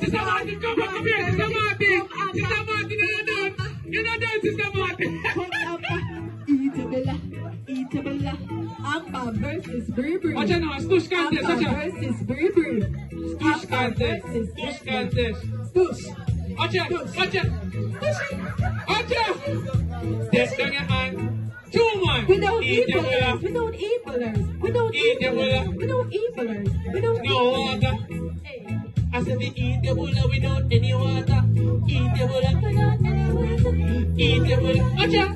Sister Martin, come up here, Sister Martin. Sister Martin, you're not done. You're not done, Sister Martin. Ampa versus Burberry. Watch out now, stush contest, watch out. versus Burberry. Stush contest, stush contest. Stush. Watch out, watch out. Watch out. Step down your hand. Two man. We don't Eat bullet. We don't evilers. We don't Eat bullet. We don't evilers. We don't No water. I said we eat the bulla without any water. Eat the bulla. Without any water. Eat the bulla. Watch out.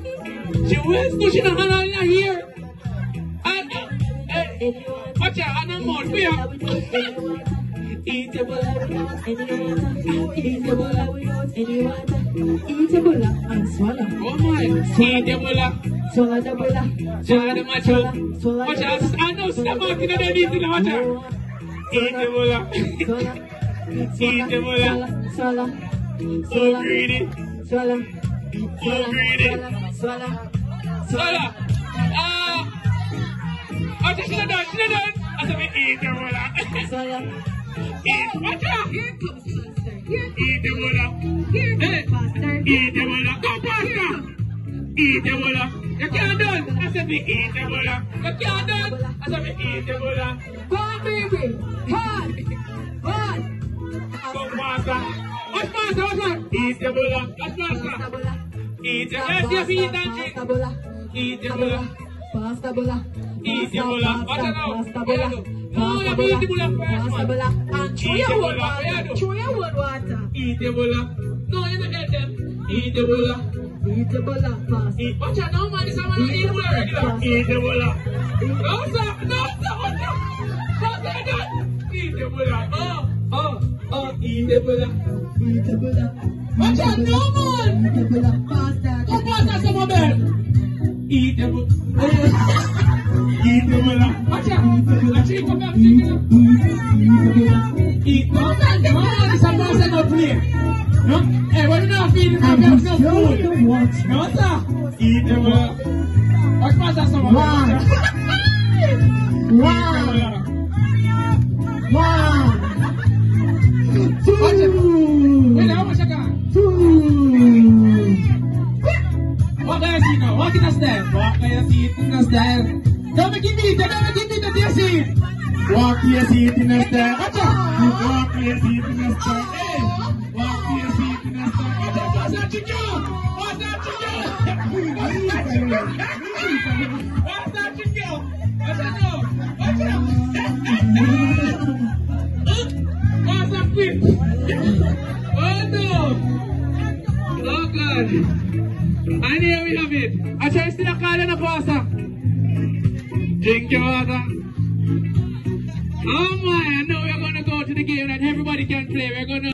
She was pushing her hand in here. And, uh, water. watch out, and I'm out. Without any water. Eat the bulla. Without any water. Eatable without any water. Eatable and swallow. Oh my. Eat the bulla. Swallow the bulla. Swallow the macho. Watch out. I know Sister Martin and they need to watch out. Eat the bulla. Swallow. Eat the bulla. Swallow. So greedy. Swallow. So greedy. Swallow. Swallow. Ah. Watch out. She's not done. She's not done. I said eat the bulla. Swallow. Eat. Here comes Eat. Here comes. Eat. Eat. You can't done. I said eat the bulla. You can't done. I said eat the bulla. Go on, baby. Hard. Hard. Eat the bulla. Watch faster. Pasta bola. Eat the bulla. Yes, eat and drink. Pasta bola. Eat the bulla. Pasta bola. Eat the bulla. Watch it now. Pasta bola. No, you have to eat the bulla first, Pasta man. bola. And throw Eat your the own bulla. What you water. do? Throw your own water. Eat the bulla. No, you don't get them. Eat the bulla. Eat the bola. Pasta. Eat. Watch out now, man. This is how I eat bulla regular. Eat the bulla. No, sir. No, sir. Watch out. Watch out. that. Eat the bulla. Oh, oh, oh. oh. Eat the bulla. Eat the bola. Watch out now, man. Eat the bola. Pasta. Come on, that's some of them. Eat the bulla. Eat the bulla. Watch out. Watch it. Come back. Check it out. Eat. No, man. No, man. This is how I no play. No. Hey, when you not feeding them, you have no food. No, sir. Eat the bulla. Watch pass that some of Wow. them. Wow. Wow. To your seat in the stairs. Watch out. Walk to your seat in the stairs. Hey. Walk to your seat in the stairs. Watch out. Pass that chicken. Pass that that chicken. Pass that chicken. Watch out now. Watch out. Pass that. Oh no. Oh God. And here we have it. I try to still call in a pastor. Drink your water. Oh my, I know we're gonna go to the game that everybody can play. We're gonna